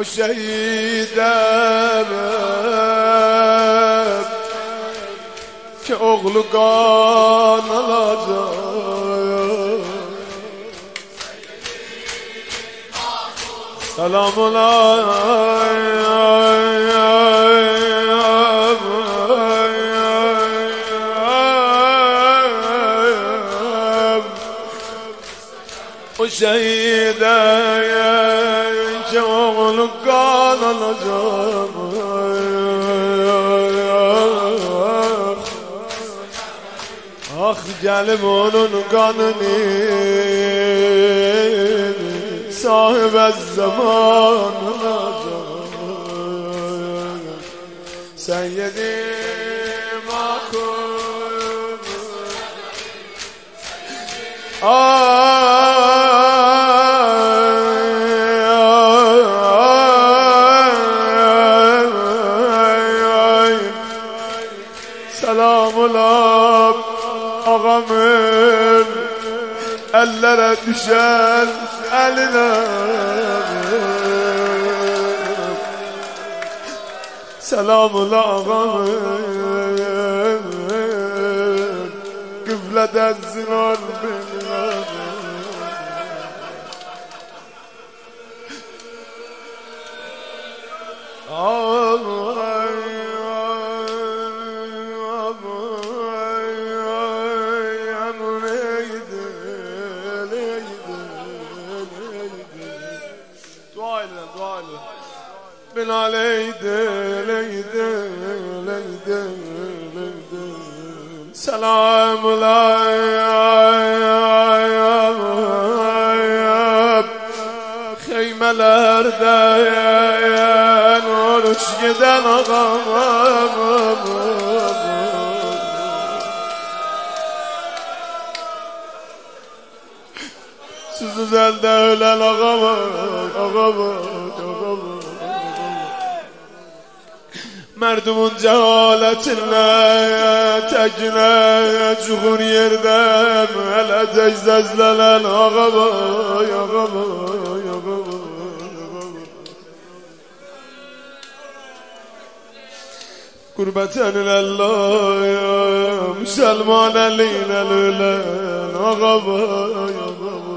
Hüseyin'e ki oğlu kan alacak Selamun Hüseyin'e شهیده که اغلو قان آخ گلمونون قانونی صاحب الزمان سيدي ما كنت سلام الله آقا من اللره دشن سلام الله آقا قفل قبلت از زمان Dua ile, dua ile. Binaleydi, leydi, leydi, leydi. Selamun Kıymelerde uç giden ağamım Siz elde ölen ağam ağam ağam Merdumun cehaletine tekine çukur yerde hele teczezlenen ağam ağam ağam Gurbeten Allah Müslüman eline lülen ağam